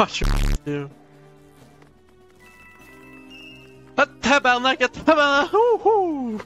Watch your do. Att tabbarna, tabbarna, hoo hoo!